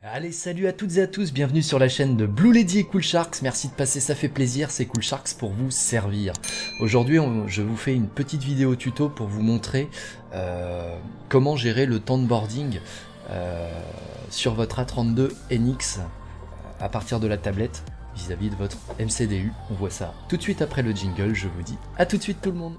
Allez, salut à toutes et à tous, bienvenue sur la chaîne de Blue Lady et Cool Sharks. Merci de passer, ça fait plaisir, c'est Cool Sharks pour vous servir. Aujourd'hui, je vous fais une petite vidéo tuto pour vous montrer euh, comment gérer le temps de boarding euh, sur votre A32 NX à partir de la tablette vis-à-vis -vis de votre MCDU. On voit ça tout de suite après le jingle, je vous dis à tout de suite tout le monde.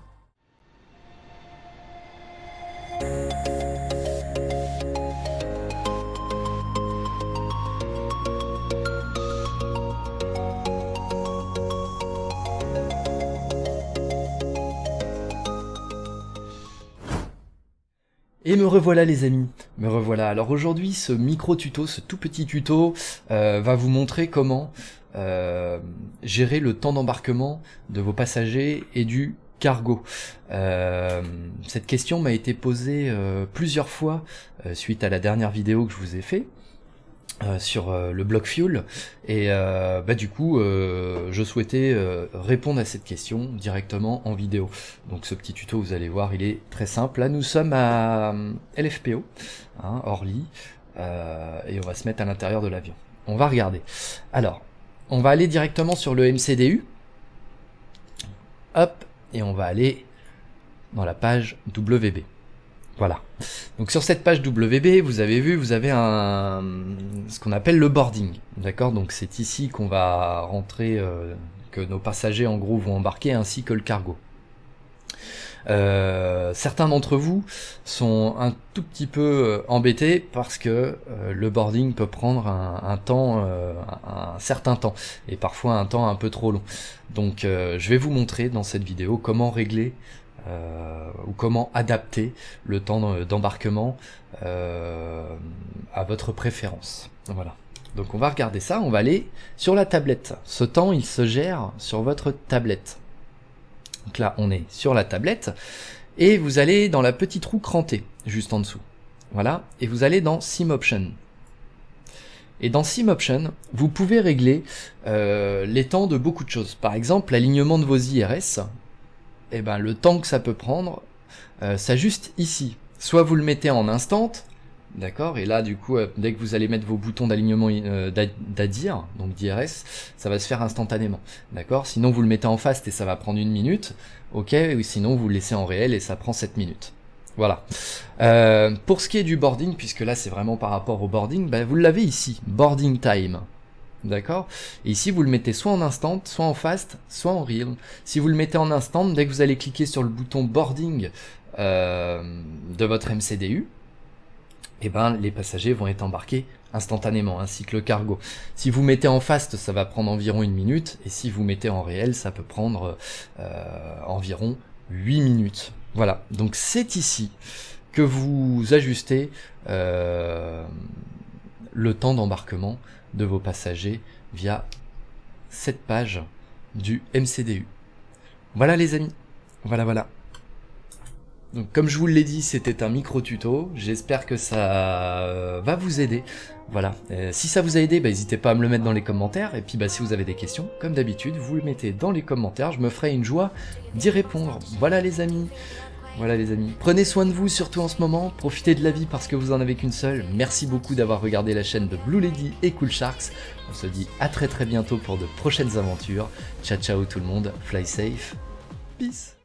Et me revoilà les amis, me revoilà. Alors aujourd'hui ce micro tuto, ce tout petit tuto euh, va vous montrer comment euh, gérer le temps d'embarquement de vos passagers et du cargo. Euh, cette question m'a été posée plusieurs fois suite à la dernière vidéo que je vous ai fait. Euh, sur euh, le bloc fuel. Et euh, bah du coup je souhaitais répondre à cette question directement en vidéo. Donc ce petit tuto vous allez voir il est très simple. Là nous sommes à LFPO hein, Orly. Et on va se mettre à l'intérieur de l'avion. On va regarder. Alors on va aller directement sur le MCDU hop et on va aller dans la page WB voilà. Donc sur cette page WB, vous avez vu, vous avez un ce qu'on appelle le boarding. D'accord? Donc c'est ici qu'on va rentrer, euh, que nos passagers en gros vont embarquer, ainsi que le cargo. Euh, certains d'entre vous sont un tout petit peu euh, embêtés parce que le boarding peut prendre un, temps, un certain temps, et parfois un temps un peu trop long. Donc je vais vous montrer dans cette vidéo comment régler euh, ou comment adapter le temps d'embarquement euh, à votre préférence. Voilà. Donc on va regarder ça, on va aller sur la tablette. Ce temps, il se gère sur votre tablette. Donc là, on est sur la tablette, et vous allez dans la petite roue crantée, juste en dessous. Voilà, et vous allez dans Sim Option. Et dans Sim Option, vous pouvez régler euh, les temps de beaucoup de choses. Par exemple, l'alignement de vos IRS, eh ben, le temps que ça peut prendre euh, s'ajuste ici. Soit vous le mettez en instant, d'accord, et là du coup, euh, dès que vous allez mettre vos boutons d'alignement euh, d'ADIR, donc d'IRS, ça va se faire instantanément, d'accord Sinon vous le mettez en fast et ça va prendre une minute, ok, ou sinon vous le laissez en réel et ça prend 7 minutes. Voilà. Euh, pour ce qui est du boarding, puisque là c'est vraiment par rapport au boarding, ben, vous l'avez ici, boarding time. D'accord? Et ici, vous le mettez soit en instant, soit en fast, soit en real. Si vous le mettez en instant, dès que vous allez cliquer sur le bouton boarding euh, de votre MCDU, eh ben, les passagers vont être embarqués instantanément, ainsi que le cargo. Si vous mettez en fast, ça va prendre environ une minute, et si vous mettez en réel, ça peut prendre euh, environ 8 minutes. Voilà, donc c'est ici que vous ajustez euh, le temps d'embarquement de vos passagers via cette page du MCDU. Voilà les amis, voilà voilà. Donc comme je vous l'ai dit, c'était un micro tuto, j'espère que ça euh, va vous aider. Voilà, euh, si ça vous a aidé, bah, n'hésitez pas à me le mettre dans les commentaires, et puis bah, si vous avez des questions, comme d'habitude, vous le mettez dans les commentaires, je me ferai une joie d'y répondre. Voilà les amis, voilà les amis, prenez soin de vous surtout en ce moment, profitez de la vie parce que vous en avez qu'une seule. Merci beaucoup d'avoir regardé la chaîne de Blue Lady et Cool Sharks. On se dit à très très bientôt pour de prochaines aventures. Ciao ciao tout le monde, fly safe, peace.